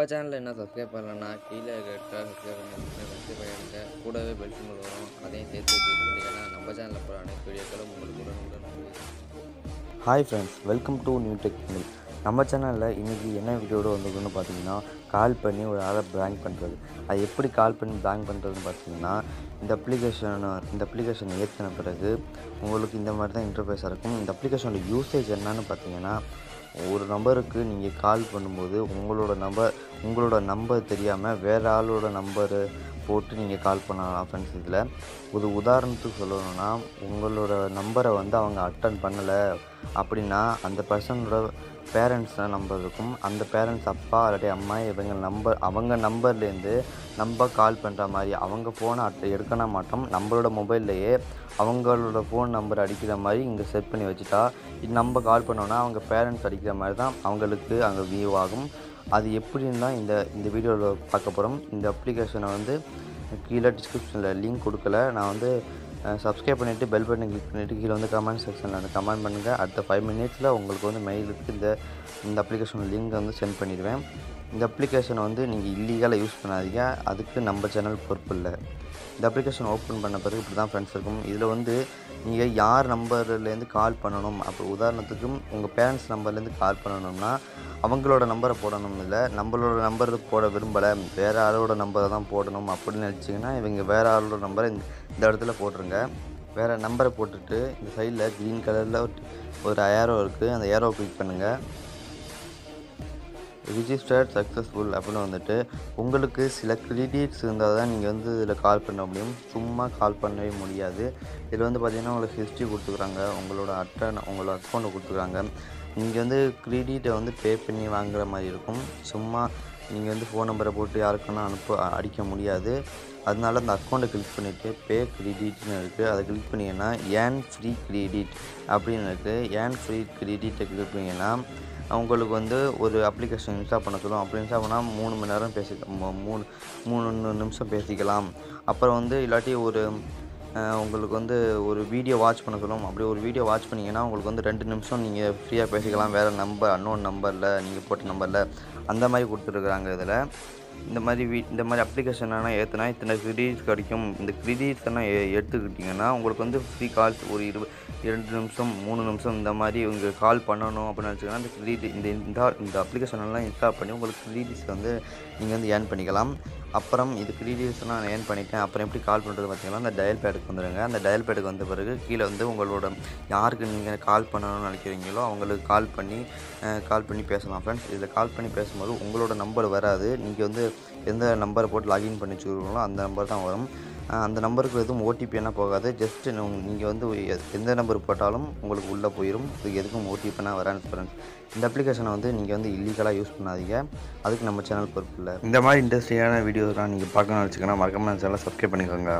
நம்ம சேனலில் என்ன சப்ஸ்கிரைப் பண்ணலன்னா கீழே இருக்க சப்ஸ்கிரைப் பண்ணி சப்ஸ்கிரைப் பண்ணிடுங்க கூடவே பெல் சிம்பிள் வரும். அதையும் சேர்த்து கிளிக் பண்ணிங்கன்னா நம்ம சேனலில் போகிற அனைத்து வீடியோக்களும் உங்களுக்கு உடனுக்குடன் hi friends welcome to new tech Tamil நம்ம சேனலில் இன்றைக்கி என்ன வீடியோட வந்திருக்குன்னு பார்த்தீங்கன்னா கால் பண்ணி ஒரு ஆளை பேங்க் பண்ணுறது அது எப்படி கால் பண்ணி பேங்க் பண்ணுறதுன்னு பார்த்தீங்கன்னா இந்த அப்ளிகேஷன் இந்த அப்ளிகேஷன் ஏற்றின பிறகு உங்களுக்கு இந்த மாதிரி தான் இன்டர்ஃபேஸாக இருக்கும். இந்த அப்ளிகேஷனோட யூசேஜ் என்னன்னு பார்த்தீங்கன்னா ஒரு நம்பருக்கு நீங்கள் கால் பண்ணும்போது உங்களோட நம்பர் உங்களோட நம்பர் தெரியாமல் வேறு ஆளோட நம்பரு போட்டு நீங்கள் கால் பண்ணலாம் ஃப்ரெண்ட்ஸ் இதில். ஒரு உதாரணத்துக்கு சொல்லணும்னா உங்களோட நம்பரை வந்து அவங்க அட்டன் பண்ணலை அப்படின்னா அந்த பர்சனோட பேரண்ட்ஸ் நம்பர் இருக்கும் அந்த பேரண்ட்ஸ் அப்பா இல்லாட்டி அம்மா இவங்க நம்பர் அவங்க நம்பர்லேருந்து நம்ம கால் பண்ணுற மாதிரி அவங்க ஃபோனை அட் எடுக்கண மாட்டோம் நம்மளோட மொபைல்லையே அவங்களோட ஃபோன் நம்பர் அடிக்கிற மாதிரி இங்கே செட் பண்ணி வச்சுட்டா இது நம்ம கால் பண்ணோன்னா அவங்க பேரண்ட்ஸ் அடிக்கிற மாதிரி தான் அவங்களுக்கு அங்கே வியூ ஆகும். அது எப்படின்னு தான் இந்த இந்த வீடியோவில் பார்க்க போகிறோம் இந்த அப்ளிகேஷனை வந்து கீழே டிஸ்கிரிப்ஷனில் லிங்க் கொடுக்கல. நான் வந்து சப்ஸ்கிரைப் பண்ணிவிட்டு பெல் பட்டன் கிளிக் பண்ணிவிட்டு கீழே வந்து கமெண்ட் செக்ஷனில் வந்து கமெண்ட் பண்ணுங்கள் அடுத்த ஃபைவ் மினிட்ஸில் உங்களுக்கு வந்து மெயிலுக்கு இந்த இந்த அப்ளிகேஷன் லிங்க் வந்து சென்ட் பண்ணிடுவேன். இந்த அப்ளிகேஷனை வந்து நீங்கள் இல்லீகலாக யூஸ் பண்ணாதீங்க. அதுக்கு நம்ம சேனல் பொறுப்பு இல்லை. இந்த அப்ளிகேஷன் ஓப்பன் பண்ண பிறகு இப்படி தான் ஃப்ரெண்ட்ஸ் இருக்கும். இதில் வந்து நீங்கள் யார் நம்பர்லேருந்து கால் பண்ணணும்? அப்போ உதாரணத்துக்கு உங்கள் பேரண்ட்ஸ் நம்பர்லேருந்து கால் பண்ணணும்னா அவங்களோட நம்பரை போடணும் இல்லை நம்மளோட நம்பர் போட விரும்பலை வேறு ஆளோட நம்பரை தான் போடணும் அப்படின்னு நினச்சிங்கன்னா இவங்க வேறு ஆளோட நம்பரை இந்த இடத்துல போட்டுருங்க. வேறு நம்பரை போட்டுட்டு இந்த சைடில் க்ரீன் கலரில் ஒரு ஏரோ இருக்குது அந்த ஏரோ கிளிக் பண்ணுங்கள் ரிஜிஸ்டர்ட் சக்ஸஸ்ஃபுல் அப்படின்னு வந்துட்டு உங்களுக்கு சில கிரெடிட்ஸ் இருந்தால் தான் நீங்கள் வந்து இதில் கால் பண்ண முடியும். சும்மா கால் பண்ணவே முடியாது. இதில் வந்து பார்த்திங்கன்னா உங்களுக்கு ஹிஸ்ட்ரி கொடுத்துக்குறாங்க. உங்களோட அட்டை உங்களோட அக்கௌண்ட்டை கொடுத்துக்குறாங்க. நீங்கள் வந்து கிரெடிட்டை வந்து பே பண்ணி வாங்குற மாதிரி இருக்கும். சும்மா நீங்கள் வந்து ஃபோன் நம்பரை போட்டு யாருக்குன்னா அனுப்ப அடிக்க முடியாது. அதனால அந்த அக்கௌண்ட்டை கிளிக் பண்ணிவிட்டு பே கிரெடிட்னு இருக்குது அதை கிளிக் பண்ணிங்கன்னா ஏன் ஃப்ரீ கிரெடிட் அப்படின்னு இருக்குது ஏன் ஃப்ரீ கிரெடிட்டை கிளிக் பண்ணிங்கன்னா அவங்களுக்கு வந்து ஒரு அப்ளிகேஷன் இன்ஸ்டால் பண்ண சொல்லுவோம் அப்படி இன்ஸ்டால் பண்ணால் மூணு மணி நேரம் பேசி மூணு மூணு நிமிஷம் பேசிக்கலாம். அப்புறம் வந்து இல்லாட்டி ஒரு உங்களுக்கு வந்து ஒரு வீடியோ வாட்ச் பண்ண சொல்லும் அப்படி ஒரு வீடியோ வாட்ச் பண்ணிங்கன்னா உங்களுக்கு வந்து ரெண்டு நிமிஷம் நீங்கள் ஃப்ரீயாக பேசிக்கலாம். வேறு நம்பர் அன்னோன் நம்பரில் நீங்கள் போட்ட நம்பரில் அந்த மாதிரி கொடுத்துருக்குறாங்க இதில். இந்த மாதிரி வீ இந்த மாதிரி அப்ளிகேஷன் எல்லாம் ஏற்றுனா இத்தனை கிரெடிட்ஸ் கிடைக்கும். இந்த கிரெடிட்ஸ் எல்லாம் எடுத்துக்கிட்டிங்கன்னா உங்களுக்கு வந்து ஃப்ரீ கால்ஸ் ஒரு இருபது இரண்டு நிமிஷம் மூணு நிமிஷம் இந்த மாதிரி உங்களுக்கு கால் பண்ணணும் அப்படின்னு நினச்சிங்கன்னா இந்த கிரெடிட் இந்த இந்த இந்த அப்ளிகேஷன் எல்லாம் இன்ஸ்டால் பண்ணி உங்களுக்கு கிரெடிட்ஸ் வந்து நீங்கள் வந்து ஏர்ன் பண்ணிக்கலாம். அப்புறம் இது கிரெடிட்ஸ் நான் ஏர்ன் பண்ணிட்டேன். அப்புறம் எப்படி கால் பண்ணுறது பார்த்தீங்கன்னா அந்த டயல் பேடுக்கு வந்துடுங்க அந்த டயல் பேடுக்கு வந்த பிறகு கீழே வந்து உங்களோட யாருக்கு நீங்கள் கால் பண்ணணும்னு நினைக்கிறீங்களோ அவங்களுக்கு கால் பண்ணி கால் பண்ணி பேசலாம் ஃப்ரெண்ட்ஸ் இதில் கால் பண்ணி பேசும்போது உங்களோட நம்பர் வராது. நீங்கள் வந்து எந்த நம்பரை போட்டு லாகின் பண்ணி வச்சுருக்கீங்களோ அந்த நம்பர் தான் வரும். அந்த நம்பருக்கு எதுவும் ஓடிபி என்ன போகாது. ஜஸ்ட்டு நீங்கள் வந்து எந்த நம்பர் போட்டாலும் உங்களுக்கு உள்ளே போயிடும் இதுக்கு எதுக்கும் ஓடிபினா வரான்னு ஃப்ரெண்ட்ஸ் இந்த அப்ளிகேஷனை வந்து நீங்கள் வந்து இல்லீகலாக யூஸ் பண்ணாதீங்க. அதுக்கு நம்ம சேனல் பொறுப்பு இல்லை. இந்த மாதிரி இன்ட்ரெஸ்டிங்கான வீடியோஸ்லாம் நீங்கள் பார்க்கணும்னு வச்சுக்கோன்னா மறக்காமல் சேனலை சப்ஸ்கிரைப் பண்ணிக்கோங்க.